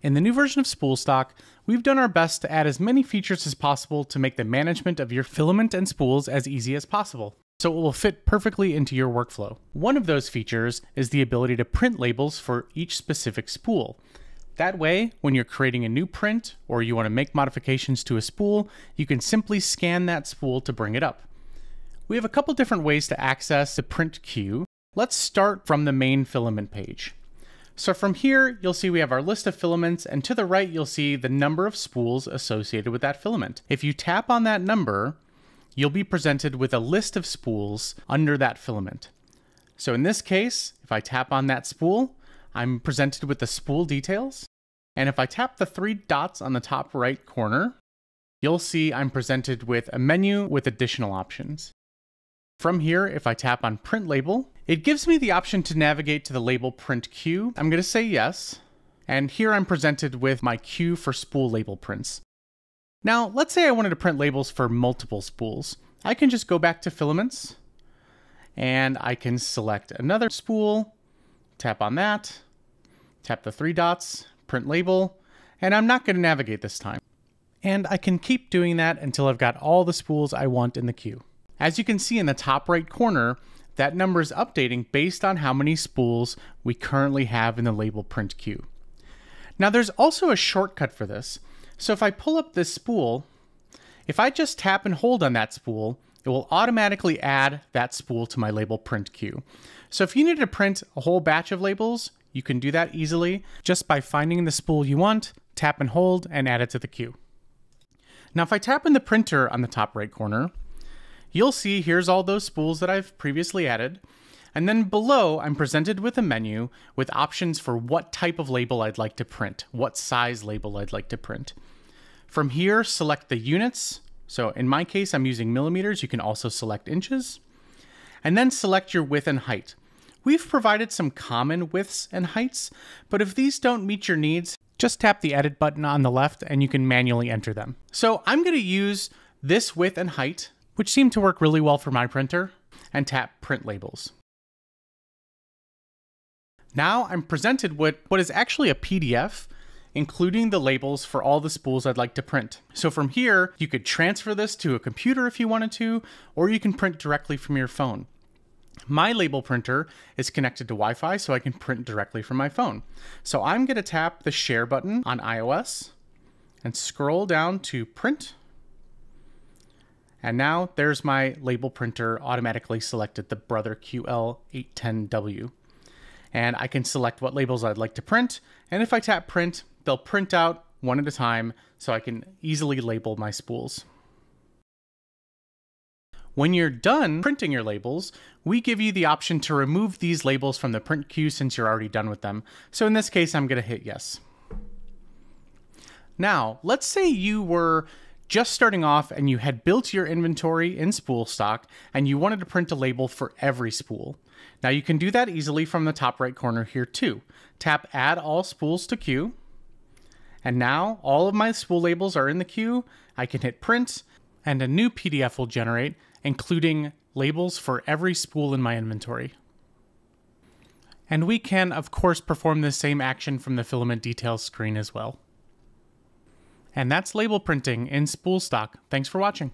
In the new version of Spoolstock, we've done our best to add as many features as possible to make the management of your filament and spools as easy as possible, so it will fit perfectly into your workflow. One of those features is the ability to print labels for each specific spool. That way, when you're creating a new print or you want to make modifications to a spool, you can simply scan that spool to bring it up. We have a couple different ways to access the print queue. Let's start from the main filament page. So from here, you'll see we have our list of filaments, and to the right, you'll see the number of spools associated with that filament. If you tap on that number, you'll be presented with a list of spools under that filament. So in this case, if I tap on that spool, I'm presented with the spool details. And if I tap the three dots on the top right corner, you'll see I'm presented with a menu with additional options. From here, if I tap on print label, it gives me the option to navigate to the label print queue. I'm going to say yes. And here I'm presented with my queue for spool label prints. Now, let's say I wanted to print labels for multiple spools. I can just go back to filaments and I can select another spool, tap on that, tap the three dots, print label, and I'm not going to navigate this time. And I can keep doing that until I've got all the spools I want in the queue. As you can see in the top right corner, that number is updating based on how many spools we currently have in the label print queue. Now there's also a shortcut for this. So if I pull up this spool, if I just tap and hold on that spool, it will automatically add that spool to my label print queue. So if you need to print a whole batch of labels, you can do that easily just by finding the spool you want, tap and hold, and add it to the queue. Now if I tap in the printer on the top right corner, you'll see here's all those spools that I've previously added. And then below, I'm presented with a menu with options for what type of label I'd like to print, what size label I'd like to print. From here, select the units. So in my case, I'm using millimeters. You can also select inches. And then select your width and height. We've provided some common widths and heights, but if these don't meet your needs, just tap the edit button on the left and you can manually enter them. So I'm going to use this width and height which seemed to work really well for my printer, and tap Print Labels. Now I'm presented with what is actually a PDF, including the labels for all the spools I'd like to print. So from here, you could transfer this to a computer if you wanted to, or you can print directly from your phone. My label printer is connected to Wi-Fi, so I can print directly from my phone. So I'm gonna tap the share button on iOS and scroll down to print and now there's my label printer automatically selected the Brother QL810W. And I can select what labels I'd like to print. And if I tap print, they'll print out one at a time so I can easily label my spools. When you're done printing your labels, we give you the option to remove these labels from the print queue since you're already done with them. So in this case, I'm going to hit yes. Now, let's say you were just starting off and you had built your inventory in Spoolstock and you wanted to print a label for every spool. Now you can do that easily from the top right corner here too. Tap add all spools to queue. And now all of my spool labels are in the queue. I can hit print and a new PDF will generate, including labels for every spool in my inventory. And we can, of course, perform the same action from the filament details screen as well. And that's label printing in Spoolstock. Thanks for watching.